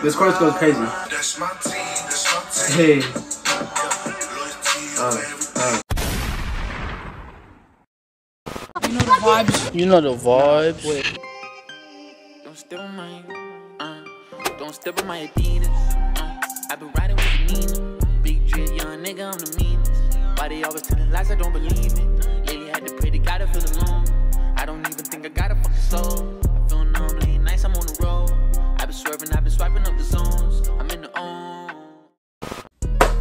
This chorus goes crazy. Hey. Uh, uh. You know the vibes. You know the vibes. Don't step on my, uh, don't step on my Adidas. Uh, I been riding with Nina. Big drip, young nigga, I'm the meanest. Why they always telling lies I don't believe it? Lately had to pray to God to feel alone. I don't even think I got a fucking soul. Up the zones. I'm in the own.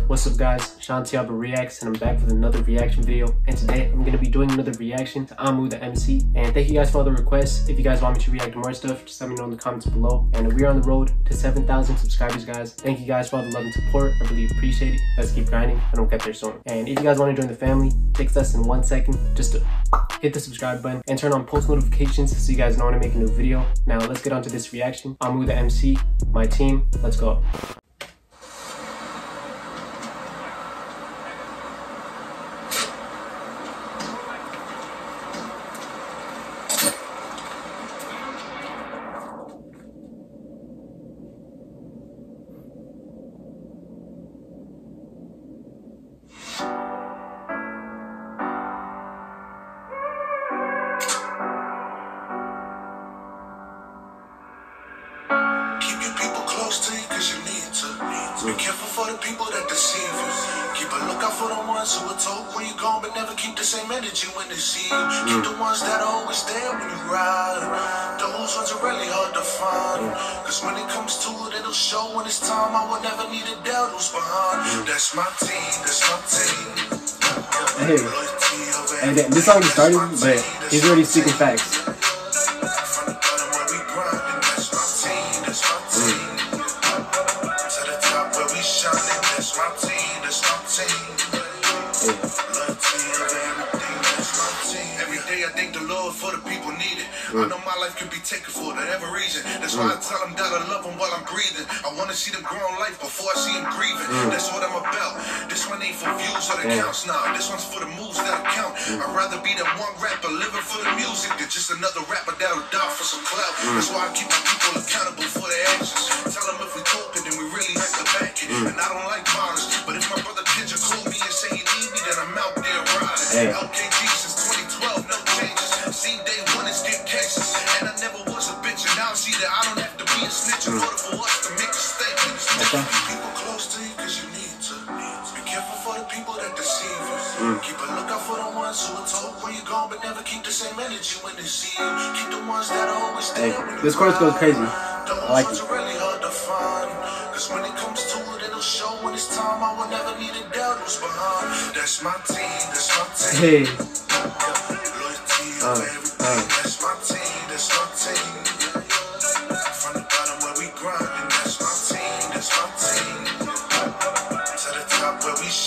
What's up guys, Shaun Tayaba Reacts and I'm back with another reaction video and today I'm going to be doing another reaction to Amu the MC and thank you guys for all the requests. If you guys want me to react to more stuff, just let me know in the comments below and we're on the road to 7,000 subscribers guys. Thank you guys for all the love and support, I really appreciate it. Let's keep grinding and we'll get there soon. And if you guys want to join the family, it takes less than one second just to hit the subscribe button and turn on post notifications so you guys know when I make a new video. Now let's get on to this reaction. Amu the MC, my team, let's go. Careful for the people that deceive you. Keep a lookout for the ones who will talk when you're gone, but never keep the same energy when they see you. Keep the ones that are always there when you ride. Those ones are really hard to find. Cause when it comes to it, it'll show when it's time. I will never need a doubt who's behind. That's my team, that's my team. Hey. And then, this just started, but he's already speaking facts. Life could be taken for whatever reason. That's why I mm. tell them that I love them while I'm breathing. I want to see them grow in life before I see them grieving. Mm. That's what I'm about. This one ain't for views or the mm. counts now. This one's for the moves that count. I'd rather be that one rapper living for the music than just another rapper that'll die for some clout. That's why I keep my people accountable for their actions. Tell them if we talking, then we really have to back it. And I don't like violence, but if my brother Kendrick call me and say he need me, then I'm out there riding. Hey. Deceive you. Need to be careful for the people that the saviors keep a lookout for the ones who will talk when you're gone, but never keep the same energy when they see you. Keep the ones that are always Hey, there. when this you chorus goes crazy. Those I like ones it. are really hard to find. Cause when it comes to it, it'll show when it's time. I will never need a doubt who's behind. That's my team, that's my team. Hey.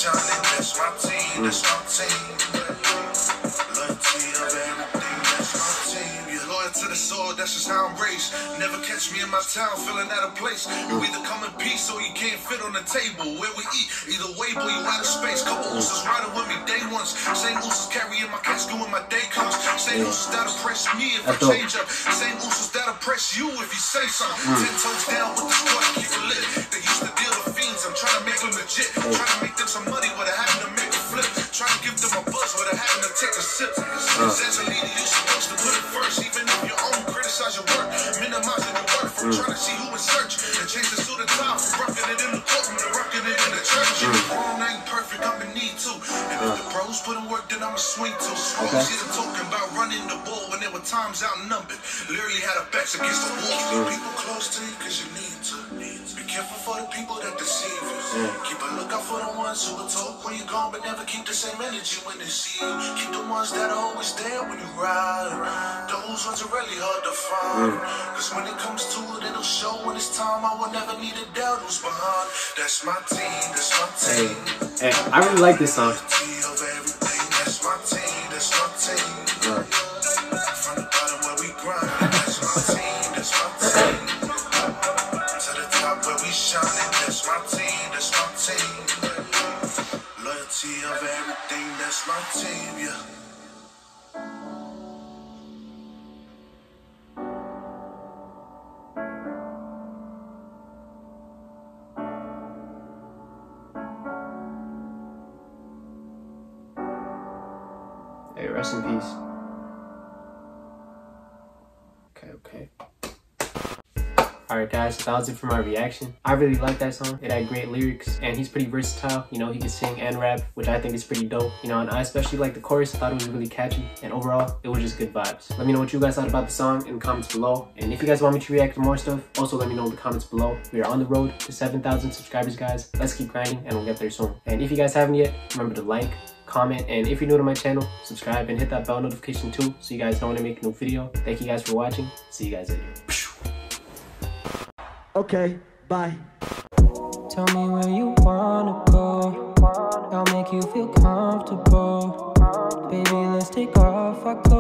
Shining, that's my team, that's mm. my team. Loyalty over everything, that's my team. You're loyal to the soul, that's just how I'm raised. Never catch me in my town feeling out of place. You mm. either come in peace or you can't fit on the table. Where we eat, either way, boy, you out of space. Couple oozes riding with me day ones. Same oozes carrying my casket when my day comes. Same oozes that'll press me if I change up. Same oozes that'll press you if you say something. Mm. Ten toes down with the squad, keep it lit. They used to deal with fiends, I'm trying to make them legit. Trying to make a sip. As a leader, you're supposed to put it first, even if your own criticize your work. Minimizing your work from hmm. trying to see who in search. And change the suit and tie from rocking it in the courtroom to rocking it in the church. Hmm. Wrong ain't perfect, I'm in need to. And if the pros put in work, then I'ma swing too. Scrolls Okay. here talking about running the ball when there were times outnumbered. Literally had a backs against the wall. Keep people close to you cause you need to. Be careful for the people that deceive you. Keep a lookout for the ones who will talk when you're gone, but never keep the same energy when they see you. Keep the ones that are always there when you ride. Those ones are really hard to find. Mm. Cause when it comes to it, it'll show when it's time. I will never need a doubt who's behind. That's my team, that's my Hey. team. Hey, I really like this song. savior. Loyalty of everything that's my team, yeah. Hey, rest in peace. Okay, okay. Alright guys, that was it for my reaction. I really like that song. It had great lyrics and he's pretty versatile. You know, he can sing and rap, which I think is pretty dope. You know, and I especially like the chorus. I thought it was really catchy and overall, it was just good vibes. Let me know what you guys thought about the song in the comments below. And if you guys want me to react to more stuff, also let me know in the comments below. We are on the road to 7,000 subscribers guys. Let's keep grinding and we'll get there soon. And if you guys haven't yet, remember to like, comment, and if you're new to my channel, subscribe and hit that bell notification too so you guys know when I make a new video. Thank you guys for watching. See you guys later. Okay, bye. Tell me where you wanna go. I'll make you feel comfortable. Baby, let's take off our clothes.